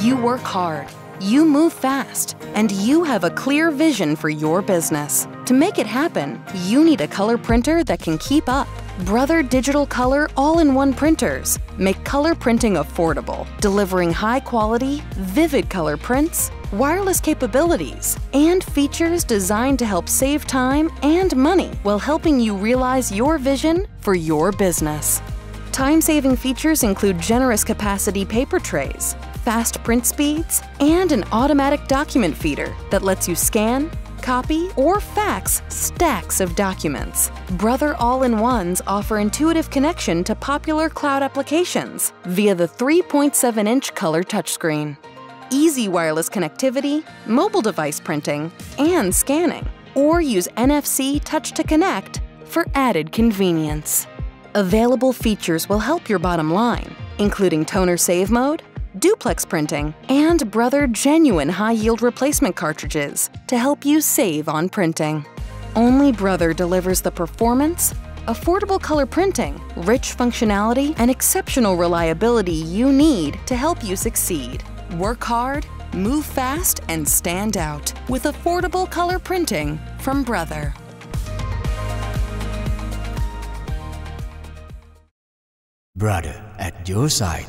You work hard, you move fast, and you have a clear vision for your business. To make it happen, you need a color printer that can keep up. Brother Digital Color all-in-one printers make color printing affordable, delivering high-quality, vivid color prints, wireless capabilities, and features designed to help save time and money while helping you realize your vision for your business. Time-saving features include generous capacity paper trays, fast print speeds, and an automatic document feeder that lets you scan, copy, or fax stacks of documents. Brother All-in-Ones offer intuitive connection to popular cloud applications via the 3.7-inch color touchscreen. Easy wireless connectivity, mobile device printing, and scanning. Or use NFC Touch to Connect for added convenience. Available features will help your bottom line, including toner save mode, duplex printing, and Brother genuine high-yield replacement cartridges to help you save on printing. Only Brother delivers the performance, affordable color printing, rich functionality, and exceptional reliability you need to help you succeed. Work hard, move fast, and stand out with affordable color printing from Brother. Brother at your side